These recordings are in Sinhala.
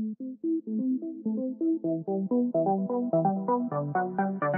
Thank you.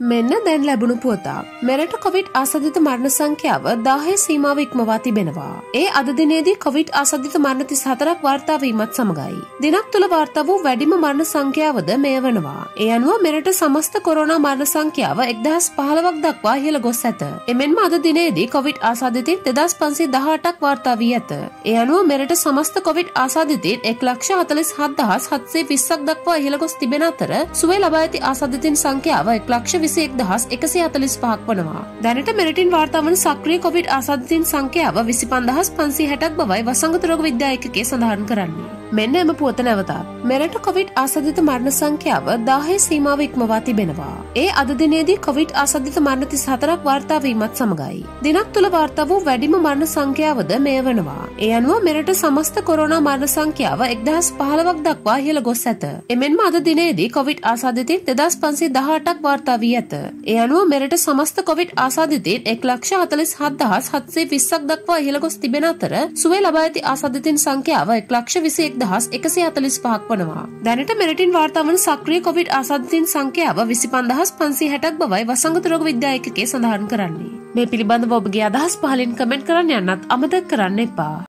මෙන්න දැන් ලැබුණු පුවතක්. මෙරට කොවිඩ් ආසදිත මරණ සංඛ්‍යාව 10 සීමාව ඉක්මවා තිබෙනවා. ඒ අද දිනේදී කොවිඩ් ආසදිත මරණ 34ක් වාර්තා වීමත් සමගයි. දිනක් තුල වාර්තා වූ වැඩිම මරණ සංඛ්‍යාවද මෙය වනවා. ඒ අනුව මෙරට සමස්ත කොරෝනා මරණ සංඛ්‍යාව 1015ක් දක්වා ඉහළ ගොස් ඇත. එමෙන්ම අද දිනේදී කොවිඩ් ආසාදිතින් 2518ක් වාර්තා වී ඇත. ඒ අනුව මෙරට සමස්ත කොවිඩ් ආසාදිතින් 147720ක් දක්වා ඉහළ ගොස් තිබෙන අතර සුවය ලබා ඇති ආසාදිතින් සංඛ්‍යාව 1 විසි එක්දහස් එකසි අතලිස් පහක් වනවා. දැනට මෙරටින් වාර්තාවන සක්‍රිය කොවිඩ් අසාධතින් සංඛ්‍යාව විසි පන්දහස් පන්සි හැටක් බවයි වසංගතරෝග විද්‍යායකගේ සඳහන් කරන්නේ. මෙන්න එම පුවත නැවතත්. මෙරට කොවිඩ් ආසධිත මරණ සංඛ්‍යාව දාහේ සීමාව ඉක්මවා තිබෙනවා. ඒ අද දිනේදී කොවිඩ් ආසධිත මරණ තිස් හතරක් වාර්තා වීමත් සමගයි. දිනක් තුළ වාර්තා වූ වැඩිම මරණ සංඛ්‍යාවද මෙය වනවා. ඒ අනුව මෙරට සමස්ත කොරෝනා මරණ සංඛ්‍යාව එක්දහස් පහළවක් දක්වා ඉහළ ගොස් ඇත. එමෙන්ම අද දිනේදී කොවිඩ් ආසාධිතින් දෙදස් පන්සේ දහටක් වාර්තා වී ඇත. ඒ අනුව මෙරට සමස්ත කොවිඩ් ආසාධිතින් එක් ලක්ෂ හතලිස් හත්දහස් හත්සේ විස්සක් දක්වා ඉහළ ගොස් තිබෙන අතර සුවේ ලබා ඇති ආසාධිතින් සංඛ්‍යාව එක් ලක්ෂ විසි එක් දහස් එකසේ අතලිස් පහක් වනවා. දැනට මෙරටින් වාර්තාවන සක්‍රිය කොවිඩ් ආසාධිතින් සංඛ්‍යාව විසි පන්දහස් පන්සී හැටක් බවයි වසංගත රෝග විද්‍යායකගේ සඳහන් කරන්නේ. මේ පිළිබඳව ඔබගේ අදහස් පහලින් කමෙන්ට් කරන්න යන්නත් අමතක කරන්න එපා.